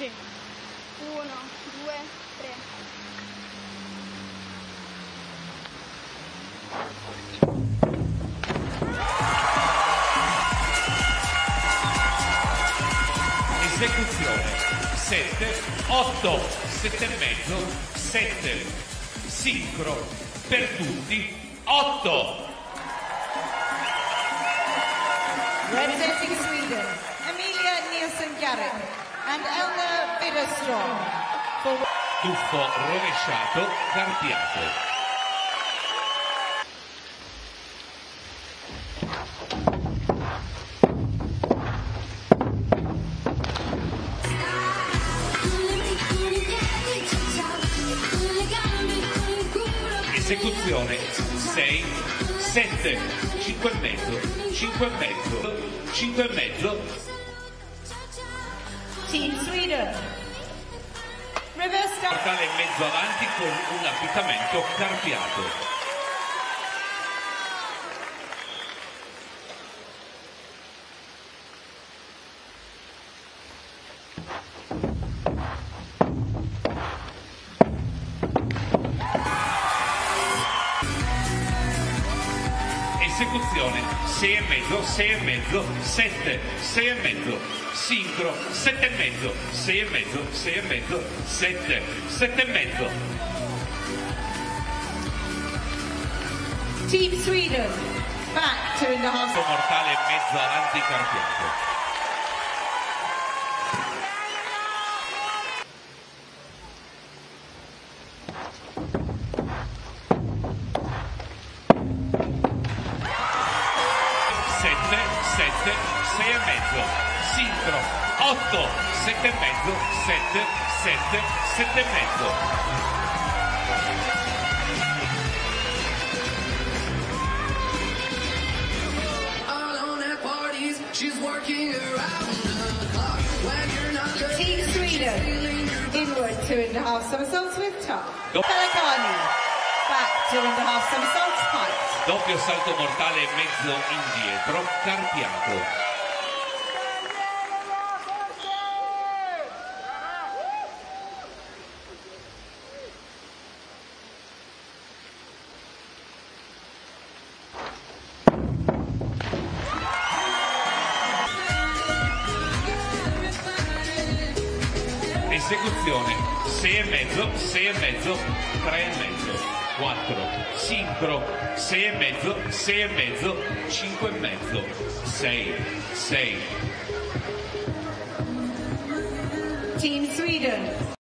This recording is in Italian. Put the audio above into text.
Sì. Uno, due, tre. Esecuzione 7, 8, 7 e mezzo, 7, sincro per tutti, 8. Representing Sweden, Garrett and Elna Bitterstrom. For Tuffo rovesciato, carpiato. Esecuzione 6, 7, 5 e mezzo, 5 e mezzo, 5 e mezzo, Team Sweden. Reverse in mezzo avanti con un avvitamento carpiato. Esecuzione 6 e mezzo, 6 e mezzo, 7, 6 e mezzo, sincro 7 e mezzo, 6 e mezzo, 6 e mezzo, 7, 7 e mezzo. Team Sweden. Back two and a half. mortale mezzo avanti carpiato. Sette, sette, sei e mezzo, sincro, otto, sette e mezzo, sette, sette, sette e mezzo. Alone at parties, she's working around the clock. When you're not looking, Team Sweden. Inward two and a half somersaults with top. Go. Doppio salto mortale mezzo indietro, carpiato. Esecuzione 6 e mezzo, 6 e mezzo, 3 e mezzo, 4, sincro 6 e mezzo, 6 e mezzo, 5 e mezzo, 6, 6, Team Sweden.